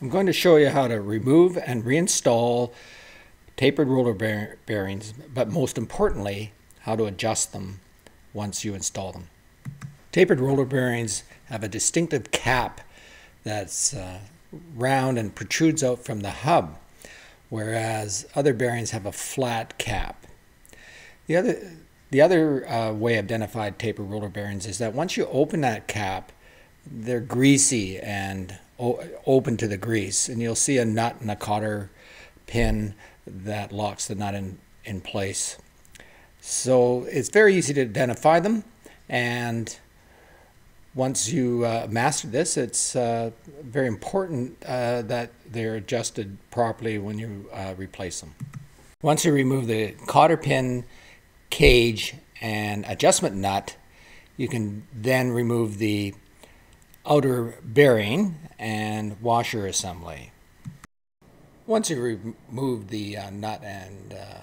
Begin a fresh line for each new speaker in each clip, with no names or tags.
I'm going to show you how to remove and reinstall tapered roller bear bearings, but most importantly, how to adjust them once you install them. Tapered roller bearings have a distinctive cap that's uh, round and protrudes out from the hub, whereas other bearings have a flat cap. The other, the other uh, way identified tapered roller bearings is that once you open that cap, they're greasy and open to the grease and you'll see a nut and a cotter pin that locks the nut in, in place. So it's very easy to identify them and once you uh, master this, it's uh, very important uh, that they're adjusted properly when you uh, replace them. Once you remove the cotter pin, cage, and adjustment nut, you can then remove the outer bearing and washer assembly. Once you remove the uh, nut and uh,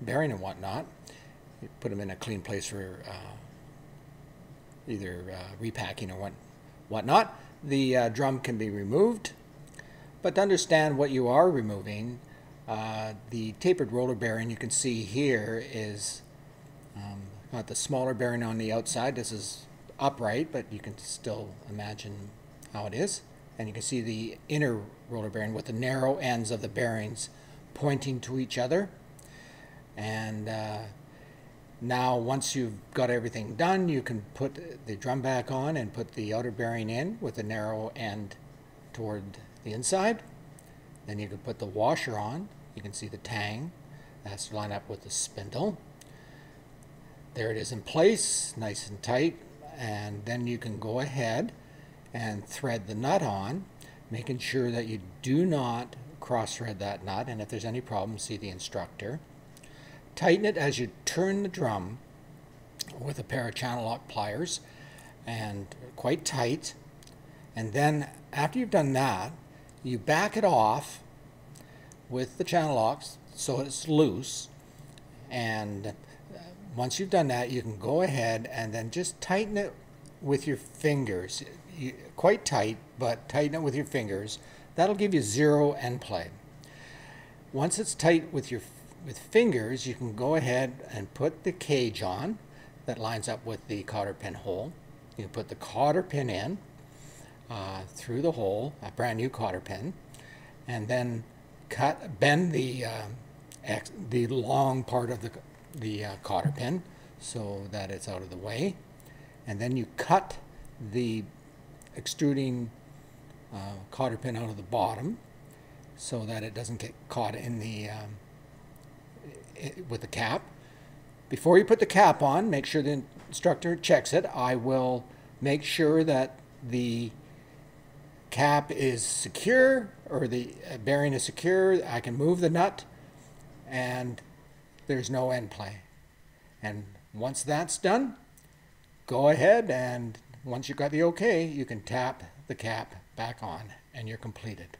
bearing and whatnot, you put them in a clean place for uh, either uh, repacking or what, whatnot, the uh, drum can be removed. But to understand what you are removing, uh, the tapered roller bearing you can see here is um, got the smaller bearing on the outside. This is upright, but you can still imagine how it is. And you can see the inner roller bearing with the narrow ends of the bearings pointing to each other. And uh, now once you've got everything done, you can put the drum back on and put the outer bearing in with the narrow end toward the inside. Then you can put the washer on. You can see the tang. That's lined up with the spindle. There it is in place, nice and tight and then you can go ahead and thread the nut on, making sure that you do not cross thread that nut, and if there's any problem, see the instructor. Tighten it as you turn the drum with a pair of channel lock pliers, and quite tight. And then after you've done that, you back it off with the channel locks so it's loose and once you've done that, you can go ahead and then just tighten it with your fingers. You, quite tight, but tighten it with your fingers. That'll give you zero end play. Once it's tight with your with fingers, you can go ahead and put the cage on that lines up with the cotter pin hole. You put the cotter pin in uh, through the hole, a brand new cotter pin, and then cut, bend the uh, the long part of the the uh, cotter pin so that it's out of the way. And then you cut the extruding uh, cotter pin out of the bottom so that it doesn't get caught in the um, it, with the cap. Before you put the cap on, make sure the instructor checks it. I will make sure that the cap is secure or the bearing is secure. I can move the nut and there's no end play. And once that's done, go ahead and once you've got the okay, you can tap the cap back on and you're completed.